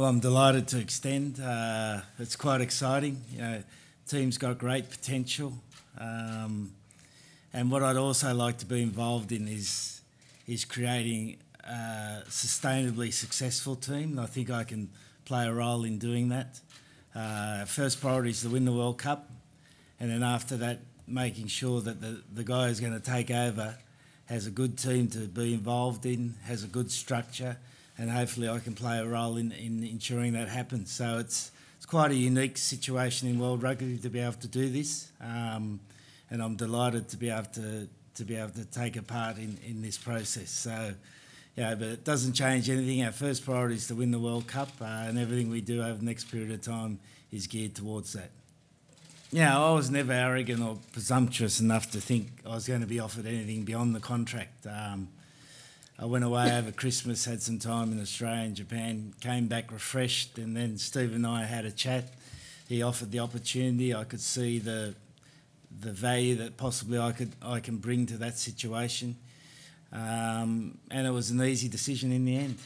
Well, I'm delighted to extend. Uh, it's quite exciting. You know, team's got great potential, um, and what I'd also like to be involved in is is creating a sustainably successful team. And I think I can play a role in doing that. Uh, first priority is to win the World Cup, and then after that, making sure that the the guy who's going to take over has a good team to be involved in, has a good structure and hopefully I can play a role in, in ensuring that happens. So it's it's quite a unique situation in world rugby to be able to do this, um, and I'm delighted to be able to to be able to take a part in, in this process. So. Yeah, but it doesn't change anything. Our first priority is to win the World Cup, uh, and everything we do over the next period of time is geared towards that. Yeah, I was never arrogant or presumptuous enough to think I was going to be offered anything beyond the contract. Um, I went away over Christmas, had some time in Australia and Japan, came back refreshed, and then Steve and I had a chat. He offered the opportunity. I could see the the value that possibly I could I can bring to that situation, um, and it was an easy decision in the end.